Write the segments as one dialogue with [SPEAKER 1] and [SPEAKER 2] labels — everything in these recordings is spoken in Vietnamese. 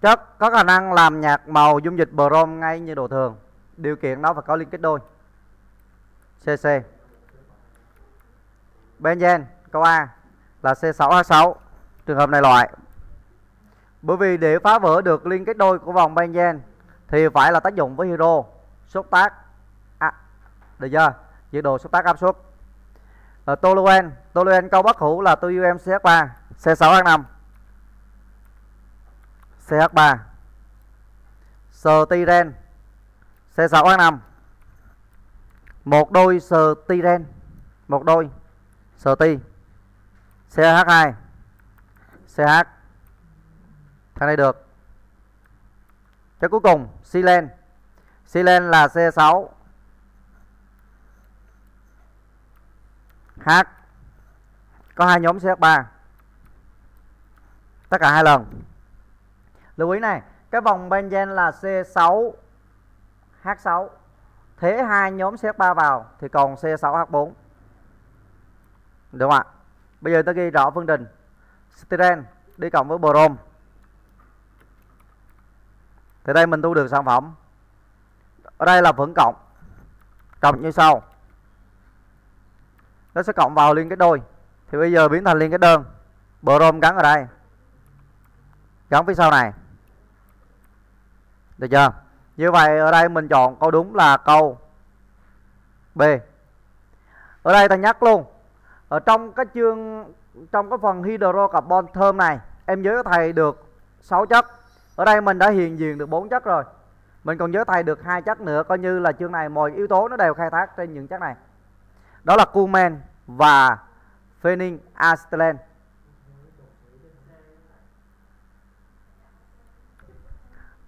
[SPEAKER 1] chất có khả năng làm nhạt màu dung dịch brom ngay như đồ thường. Điều kiện đó phải có liên kết đôi. CC benzen câu A là C6H6 trường hợp này loại. Bởi vì để phá vỡ được liên kết đôi của vòng benzen thì phải là tác dụng với hydro xúc tác à, được chưa? Nhiệt độ xúc tác áp suất. Ờ, toluen toluen câu bất hữu là TUM CH3 C6H5 CH3 Styren C6H5 một đôi styren một đôi sti CH2 CH thằng này được. Cái cuối cùng silen silen là C6 H có hai nhóm CH3 tất cả hai lần lưu ý này, cái vòng benzen là C6 H6 thế hai nhóm CH3 vào thì còn C6H4 được không ạ? Bây giờ ta ghi rõ phương trình. Styren đi cộng với brom. Thì đây mình thu được sản phẩm. Ở đây là vẫn cộng. Cộng như sau. Nó sẽ cộng vào liên kết đôi. Thì bây giờ biến thành liên kết đơn. Brom gắn ở đây. Gắn phía sau này được chưa? Như vậy, ở đây mình chọn câu đúng là câu B. Ở đây ta nhắc luôn, ở trong cái chương, trong cái phần hydrocarbon thơm này, em nhớ thầy được 6 chất. Ở đây mình đã hiện diện được 4 chất rồi. Mình còn nhớ thầy được hai chất nữa, coi như là chương này mọi yếu tố nó đều khai thác trên những chất này. Đó là cumen và phenin acetylene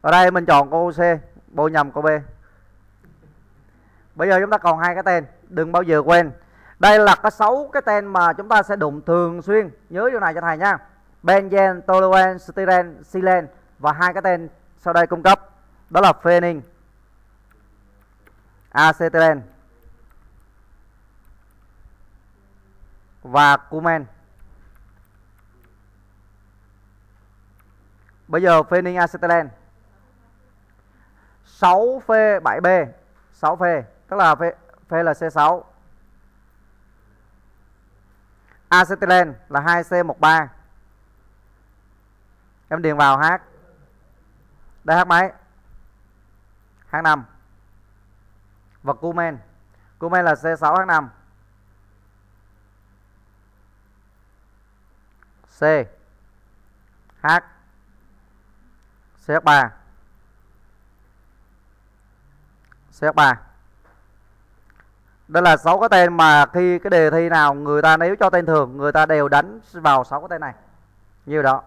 [SPEAKER 1] ở đây mình chọn câu C bôi nhầm câu B. Bây giờ chúng ta còn hai cái tên, đừng bao giờ quên. Đây là cái sáu cái tên mà chúng ta sẽ đụng thường xuyên. Nhớ điều này cho thầy nha. Benzen toluen styren silen và hai cái tên sau đây cung cấp. Đó là phenyl acetylene và cumen bây giờ phenyl acetylene 6 phê 7B 6 phê tức là phê, phê là C6 acetylene là 2C13 em điền vào H đây H mấy H5 và cumen cumen là C6H5 C. H CH3 CH3 đây là sáu cái tên mà khi cái đề thi nào người ta nếu cho tên thường, người ta đều đánh vào sáu cái tên này. Nhiều đó.